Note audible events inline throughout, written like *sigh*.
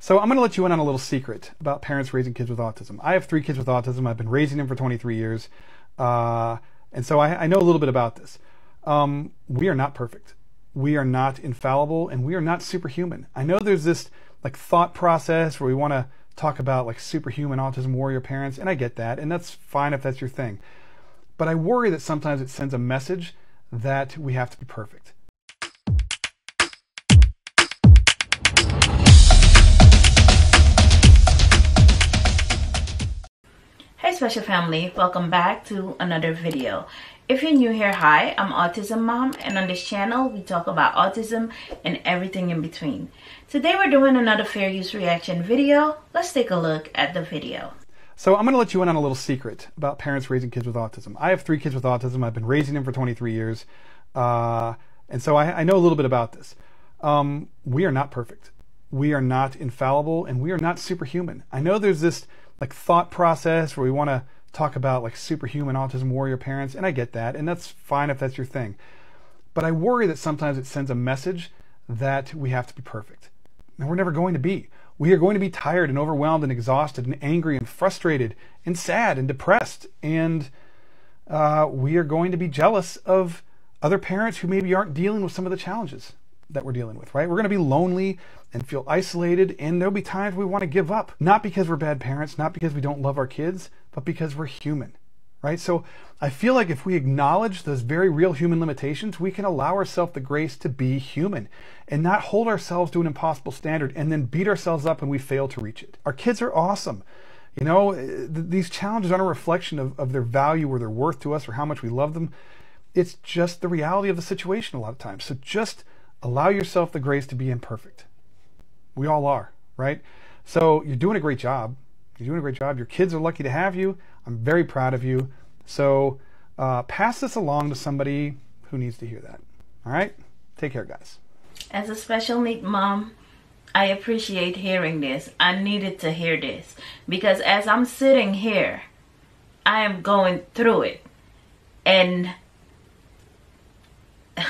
So I'm going to let you in on a little secret about parents raising kids with autism. I have three kids with autism. I've been raising them for 23 years, uh, and so I, I, know a little bit about this. Um, we are not perfect. We are not infallible, and we are not superhuman. I know there's this like thought process where we want to talk about like superhuman autism warrior parents, and I get that, and that's fine if that's your thing. But I worry that sometimes it sends a message that we have to be perfect. Special family, welcome back to another video. If you're new here, hi, I'm Autism Mom and on this channel we talk about autism and everything in between. Today we're doing another fair use reaction video. Let's take a look at the video. So I'm going to let you in on a little secret about parents raising kids with autism. I have three kids with autism. I've been raising them for 23 years. Uh, and so I, I, know a little bit about this. Um, we are not perfect. We are not infallible and we are not superhuman. I know there's this like thought process where we want to talk about like superhuman autism warrior parents, and I get that, and that's fine if that's your thing. But I worry that sometimes it sends a message that we have to be perfect. And we're never going to be. We are going to be tired and overwhelmed and exhausted and angry and frustrated and sad and depressed. And uh, we are going to be jealous of other parents who maybe aren't dealing with some of the challenges that we're dealing with, right? We're going to be lonely and feel isolated, and there'll be times we want to give up. Not because we're bad parents, not because we don't love our kids, but because we're human, right? So I feel like if we acknowledge those very real human limitations, we can allow ourselves the grace to be human and not hold ourselves to an impossible standard and then beat ourselves up when we fail to reach it. Our kids are awesome. You know, eh, th- these challenges aren't a reflection of, of their value or their worth to us or how much we love them. It's just the reality of the situation a lot of times. So just allow yourself the grace to be imperfect. We all are, right? So you're doing a great job. You're doing a great job. Your kids are lucky to have you. I'm very proud of you. So uh, pass this along to somebody who needs to hear that. All right? Take care, guys. As a special needs mom, I appreciate hearing this. I needed to hear this because as I'm sitting here, I am going through it. And *laughs*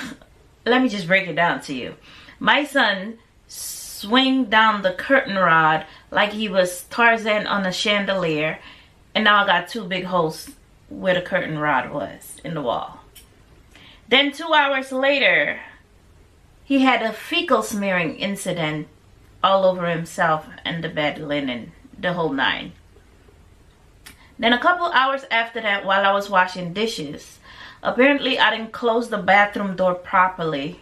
let me just break it down to you. My son swing down the curtain rod like he was Tarzan on a chandelier. And now I got two big holes where the curtain rod was in the wall. Then two hours later, he had a fecal smearing incident all over himself and the bed linen, the whole nine. Then a couple hours after that, while I was washing dishes, apparently I didn't close the bathroom door properly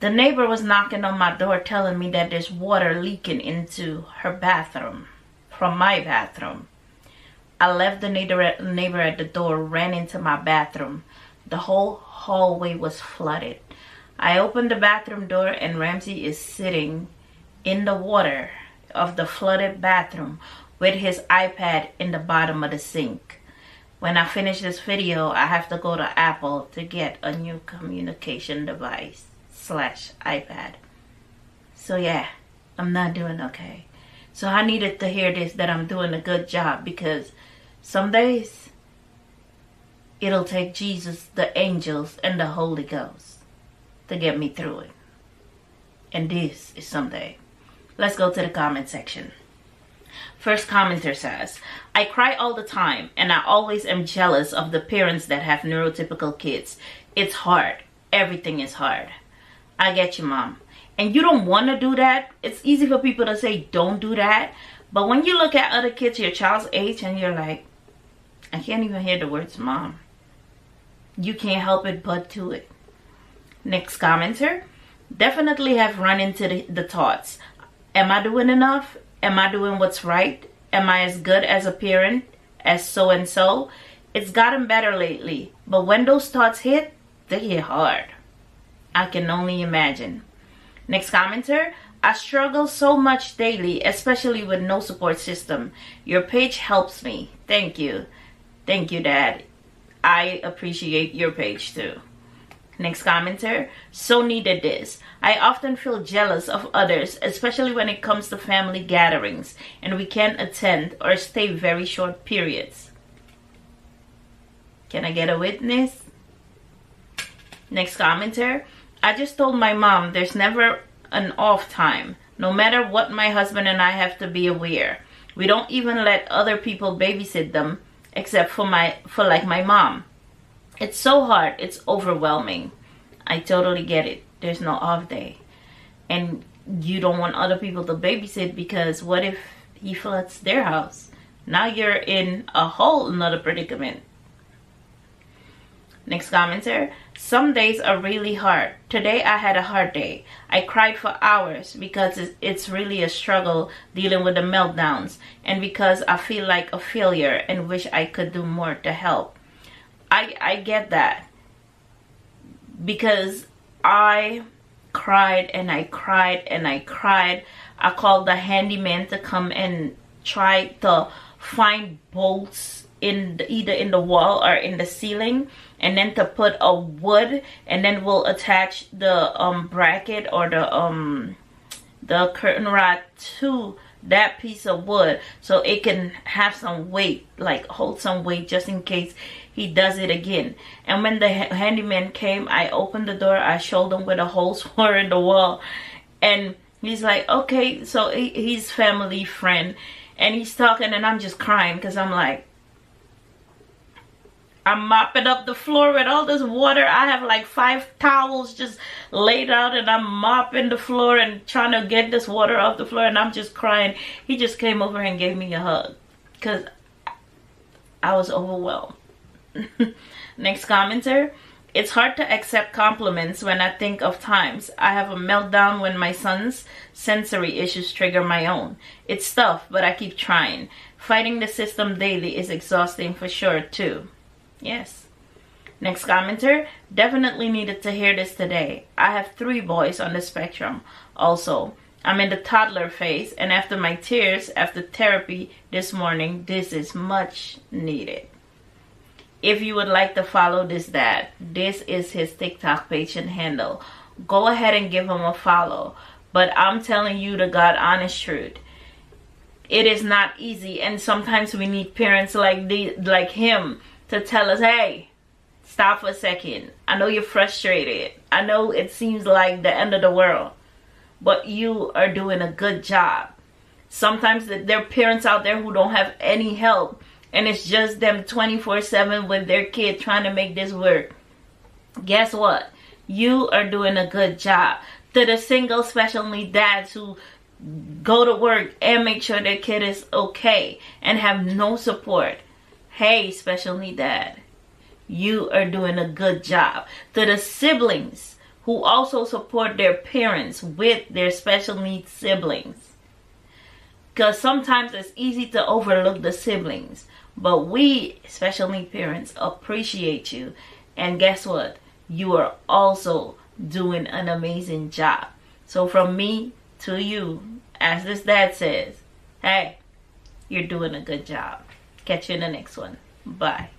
the neighbor was knocking on my door telling me that there's water leaking into her bathroom from my bathroom. I left the neighbor at the door, ran into my bathroom. The whole hallway was flooded. I opened the bathroom door and Ramsey is sitting in the water of the flooded bathroom with his iPad in the bottom of the sink. When I finish this video, I have to go to Apple to get a new communication device slash iPad. So yeah, I'm not doing okay. So I needed to hear this that I'm doing a good job because some days it'll take Jesus, the angels, and the Holy Ghost to get me through it. And this is someday. Let's go to the comment section. First commenter says, I cry all the time and I always am jealous of the parents that have neurotypical kids. It's hard. Everything is hard. I get you, mom. And you don't want to do that. It's easy for people to say, don't do that. But when you look at other kids your child's age and you're like, I can't even hear the words mom. You can't help it but do it. Next commenter. Definitely have run into the, the thoughts. Am I doing enough? Am I doing what's right? Am I as good as a parent as so and so? It's gotten better lately. But when those thoughts hit, they hit hard. I can only imagine. Next commenter, I struggle so much daily, especially with no support system. Your page helps me. Thank you. Thank you, Dad. I appreciate your page too. Next commenter, so needed this. I often feel jealous of others, especially when it comes to family gatherings, and we can't attend or stay very short periods. Can I get a witness? Next commenter, I just told my mom there's never an off time. No matter what my husband and I have to be aware. We don't even let other people babysit them except for my for like my mom. It's so hard. It's overwhelming. I totally get it. There's no off day. And you don't want other people to babysit because what if he floods their house? Now you're in a whole another predicament. Next commenter. Some days are really hard. Today I had a hard day. I cried for hours because it's really a struggle dealing with the meltdowns and because I feel like a failure and wish I could do more to help. I I get that. Because I cried and I cried and I cried. I called the handyman to come and try to find bolts in the, either in the wall or in the ceiling and then to put a wood and then we'll attach the um bracket or the um the curtain rod to that piece of wood so it can have some weight like hold some weight just in case he does it again and when the handyman came i opened the door i showed him where the holes *laughs* were in the wall and he's like okay so he, he's family friend and he's talking and i'm just crying because i'm like I'm mopping up the floor with all this water. I have like five towels just laid out and I'm mopping the floor and trying to get this water off the floor and I'm just crying. He just came over and gave me a hug because I was overwhelmed. *laughs* Next commenter. It's hard to accept compliments when I think of times I have a meltdown when my son's sensory issues trigger my own. It's tough, but I keep trying. Fighting the system daily is exhausting for sure, too. Yes. Next commenter, definitely needed to hear this today. I have three boys on the spectrum. Also, I'm in the toddler phase, and after my tears after therapy this morning, this is much needed. If you would like to follow this dad, this is his TikTok page and handle. Go ahead and give him a follow. But I'm telling you the God honest truth. It is not easy, and sometimes we need parents like the like him to tell us, hey, stop for a second. I know you're frustrated. I know it seems like the end of the world, but you are doing a good job. Sometimes there are parents out there who don't have any help, and it's just them 24 7 with their kid trying to make this work. Guess what? You are doing a good job. To the single special need dads who go to work and make sure their kid is okay and have no support hey, special need dad, you are doing a good job. To the siblings who also support their parents with their special needs siblings. Because sometimes it's easy to overlook the siblings. But we, special need parents, appreciate you. And guess what? You are also doing an amazing job. So from me to you, as this dad says, hey, you're doing a good job. Catch you in the next one. Bye.